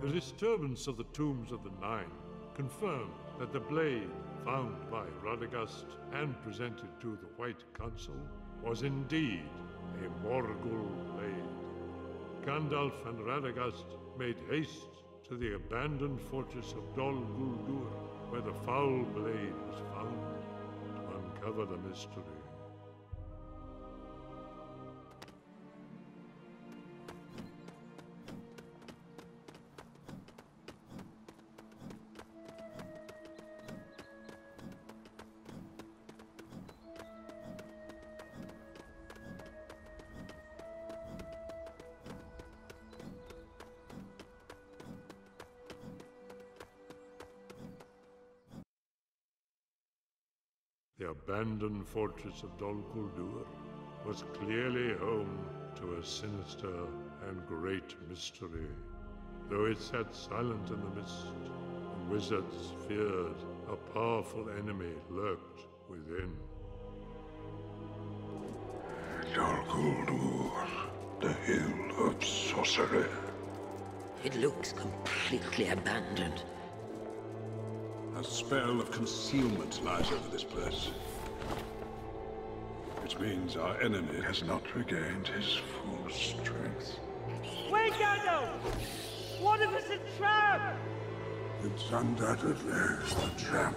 The disturbance of the tombs of the Nine confirmed that the blade found by Radagast and presented to the White Council was indeed a Morgul blade. Gandalf and Radagast made haste to the abandoned fortress of Dol Guldur, where the foul blade was found, to uncover the mystery. The abandoned fortress of Dol Guldur was clearly home to a sinister and great mystery. Though it sat silent in the mist, the wizards feared a powerful enemy lurked within. Dol Guldur, the Hill of Sorcery. It looks completely abandoned. A spell of concealment lies over this place. Which means our enemy has not regained his full strength. Wait, Gandalf! What if it's a trap? It's undoubtedly a trap.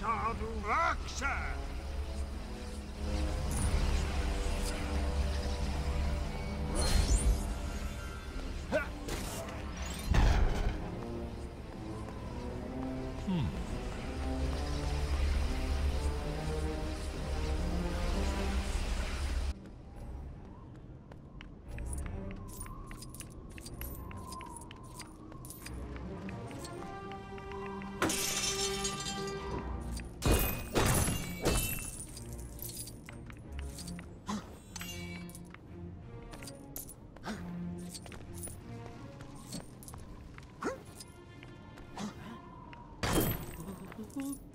daughter of Raksha! Oh.